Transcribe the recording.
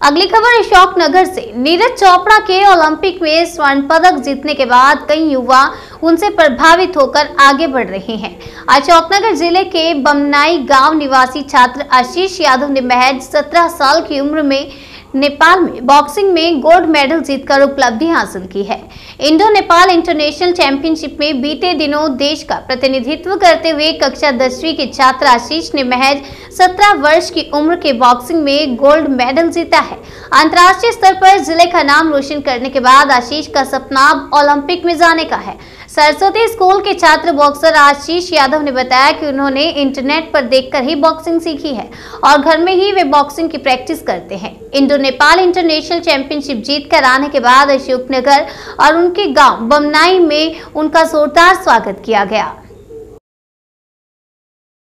अगली खबर, अशोकनगर से। नीरज चोपड़ा के ओलंपिक में स्वर्ण पदक जीतने के बाद कई युवा उनसे प्रभावित होकर आगे बढ़ रहे हैं। अशोकनगर ज़िले के बमनाई गाँव निवासी छात्र आशीष यादव ने महज 17 साल की उम्र में नेपाल में बॉक्सिंग में गोल्ड मेडल जीतकर उपलब्धि हासिल की है। इंडो नेपाल इंटरनेशनल चैंपियनशिप में बीते दिनों देश का प्रतिनिधित्व करते हुए कक्षा दसवीं के छात्र आशीष ने महज 17 वर्ष की उम्र के बॉक्सिंग में गोल्ड मेडल जीता है। अंतर्राष्ट्रीय स्तर पर ज़िले का नाम रोशन करने के बाद आशीष का सपना ओलंपिक में जाने का है। सरस्वती स्कूल के छात्र बॉक्सर आशीष यादव ने बताया कि उन्होंने इंटरनेट पर देखकर ही बॉक्सिंग सीखी है और घर में ही वे बॉक्सिंग की प्रैक्टिस करते हैं। इंडो नेपाल इंटरनेशनल चैंपियनशिप जीत कर आने के बाद अशोकनगर और उनके गाँव बमनाई में उनका जोरदार स्वागत किया गया।